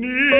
need.